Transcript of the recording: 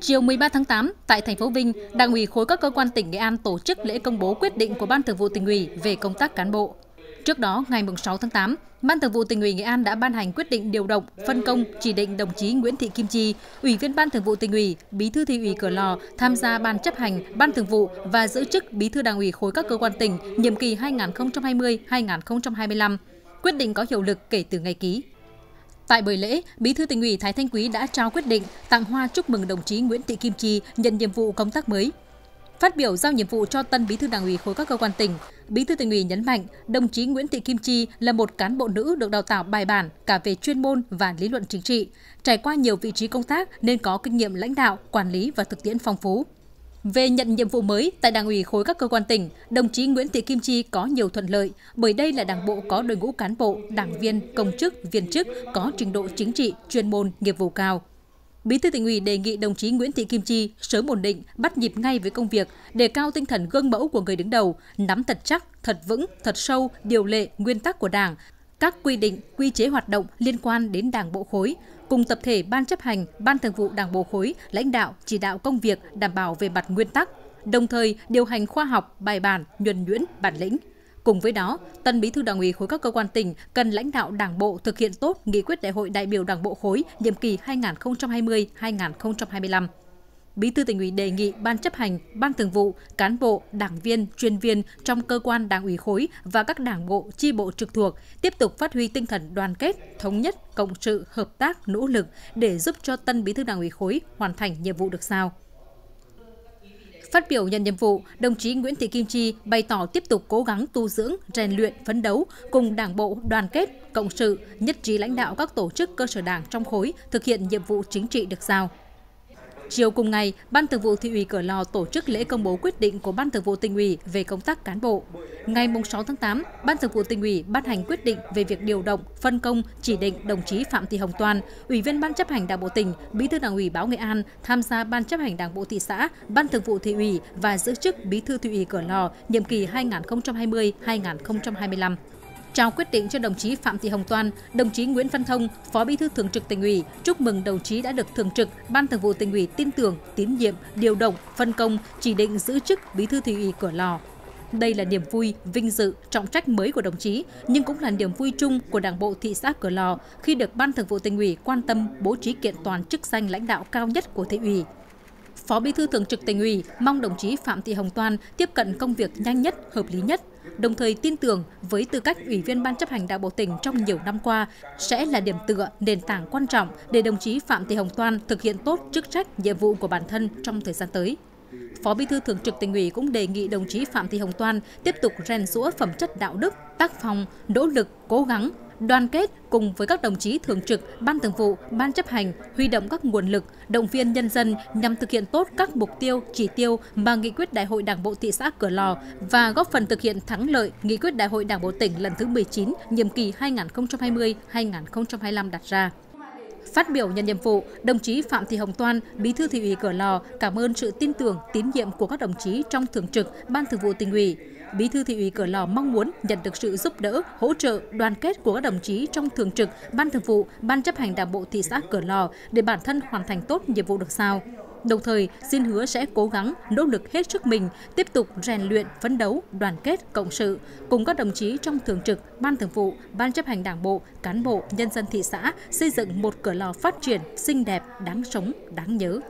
Chiều 13 tháng 8, tại thành phố Vinh, Đảng ủy khối các cơ quan tỉnh Nghệ An tổ chức lễ công bố quyết định của Ban Thường vụ tỉnh ủy về công tác cán bộ. Trước đó, ngày 6 tháng 8, Ban Thường vụ tỉnh ủy Nghệ An đã ban hành quyết định điều động, phân công, chỉ định đồng chí Nguyễn Thị Kim Chi, Ủy viên Ban Thường vụ tỉnh ủy, Bí thư thị ủy Cửa Lò tham gia ban chấp hành, ban thường vụ và giữ chức Bí thư Đảng ủy khối các cơ quan tỉnh nhiệm kỳ 2020-2025. Quyết định có hiệu lực kể từ ngày ký. Tại buổi lễ, Bí thư tỉnh ủy Thái Thanh Quý đã trao quyết định tặng hoa chúc mừng đồng chí Nguyễn Thị Kim Chi nhận nhiệm vụ công tác mới. Phát biểu giao nhiệm vụ cho tân Bí thư Đảng ủy khối các cơ quan tỉnh, Bí thư tỉnh ủy nhấn mạnh, đồng chí Nguyễn Thị Kim Chi là một cán bộ nữ được đào tạo bài bản cả về chuyên môn và lý luận chính trị, trải qua nhiều vị trí công tác nên có kinh nghiệm lãnh đạo, quản lý và thực tiễn phong phú. Về nhận nhiệm vụ mới tại Đảng ủy khối các cơ quan tỉnh, đồng chí Nguyễn Thị Kim Chi có nhiều thuận lợi bởi đây là đảng bộ có đội ngũ cán bộ, đảng viên, công chức, viên chức có trình độ chính trị, chuyên môn, nghiệp vụ cao. Bí thư tỉnh ủy đề nghị đồng chí Nguyễn Thị Kim Chi sớm ổn định, bắt nhịp ngay với công việc, đề cao tinh thần gương mẫu của người đứng đầu, nắm thật chắc, thật vững, thật sâu điều lệ, nguyên tắc của Đảng, các quy định, quy chế hoạt động liên quan đến Đảng bộ khối, cùng tập thể Ban chấp hành, Ban thường vụ Đảng bộ khối, lãnh đạo, chỉ đạo công việc đảm bảo về mặt nguyên tắc, đồng thời điều hành khoa học, bài bản, nhuần nhuyễn, bản lĩnh. Cùng với đó, tân bí thư đảng ủy khối các cơ quan tỉnh cần lãnh đạo đảng bộ thực hiện tốt nghị quyết đại hội đại biểu đảng bộ khối nhiệm kỳ 2020-2025. Bí thư tỉnh ủy đề nghị ban chấp hành, ban thường vụ, cán bộ, đảng viên, chuyên viên trong cơ quan đảng ủy khối và các đảng bộ, chi bộ trực thuộc tiếp tục phát huy tinh thần đoàn kết, thống nhất, cộng sự, hợp tác, nỗ lực để giúp cho tân bí thư đảng ủy khối hoàn thành nhiệm vụ được giao. Phát biểu nhận nhiệm vụ, đồng chí Nguyễn Thị Kim Chi bày tỏ tiếp tục cố gắng tu dưỡng, rèn luyện, phấn đấu cùng Đảng bộ đoàn kết, cộng sự, nhất trí lãnh đạo các tổ chức cơ sở Đảng trong khối thực hiện nhiệm vụ chính trị được giao. Chiều cùng ngày, Ban Thường vụ Thị ủy Cửa Lò tổ chức lễ công bố quyết định của Ban Thường vụ Tỉnh ủy về công tác cán bộ. Ngày 6 tháng 8, Ban Thường vụ Tỉnh ủy ban hành quyết định về việc điều động, phân công, chỉ định đồng chí Phạm Thị Hồng Toàn, Ủy viên Ban chấp hành Đảng bộ tỉnh, Bí thư Đảng ủy Báo Nghệ An tham gia Ban chấp hành Đảng bộ thị xã, Ban Thường vụ Thị ủy và giữ chức Bí thư Thị ủy Cửa Lò nhiệm kỳ 2020-2025 trao quyết định cho đồng chí Phạm Thị Hồng Toan, đồng chí Nguyễn Văn Thông, Phó Bí thư Thường trực Tỉnh ủy, chúc mừng đồng chí đã được Thường trực Ban Thường vụ Tỉnh ủy tin tưởng, tín nhiệm, điều động, phân công, chỉ định giữ chức Bí thư Thị ủy Cửa Lò. Đây là niềm vui, vinh dự, trọng trách mới của đồng chí, nhưng cũng là niềm vui chung của Đảng bộ thị xã Cửa Lò khi được Ban Thường vụ Tỉnh ủy quan tâm bố trí kiện toàn chức danh lãnh đạo cao nhất của thị ủy. Phó Bí thư Thường trực Tỉnh ủy mong đồng chí Phạm Thị Hồng Toan tiếp cận công việc nhanh nhất, hợp lý nhất, đồng thời tin tưởng với tư cách Ủy viên Ban chấp hành Đảng bộ tỉnh trong nhiều năm qua sẽ là điểm tựa, nền tảng quan trọng để đồng chí Phạm Thị Hồng Toan thực hiện tốt chức trách, nhiệm vụ của bản thân trong thời gian tới. Phó Bí thư Thường trực tỉnh ủy cũng đề nghị đồng chí Phạm Thị Hồng Toan tiếp tục rèn rũa phẩm chất đạo đức, tác phong, nỗ lực, cố gắng, đoàn kết cùng với các đồng chí thường trực, ban thường vụ, ban chấp hành, huy động các nguồn lực, động viên nhân dân nhằm thực hiện tốt các mục tiêu, chỉ tiêu mà nghị quyết Đại hội Đảng bộ thị xã Cửa Lò và góp phần thực hiện thắng lợi nghị quyết Đại hội Đảng bộ tỉnh lần thứ 19, nhiệm kỳ 2020-2025 đặt ra. Phát biểu nhận nhiệm vụ, đồng chí Phạm Thị Hồng Toan, Bí thư Thị ủy Cửa Lò cảm ơn sự tin tưởng, tín nhiệm của các đồng chí trong thường trực Ban Thường vụ tỉnh ủy. Bí thư Thị ủy Cửa Lò mong muốn nhận được sự giúp đỡ, hỗ trợ, đoàn kết của các đồng chí trong thường trực Ban Thường vụ, Ban chấp hành Đảng bộ thị xã Cửa Lò để bản thân hoàn thành tốt nhiệm vụ được giao. Đồng thời, xin hứa sẽ cố gắng, nỗ lực hết sức mình, tiếp tục rèn luyện, phấn đấu, đoàn kết, cộng sự, cùng các đồng chí trong thường trực, ban thường vụ, ban chấp hành đảng bộ, cán bộ, nhân dân thị xã xây dựng một cửa lò phát triển xinh đẹp, đáng sống, đáng nhớ.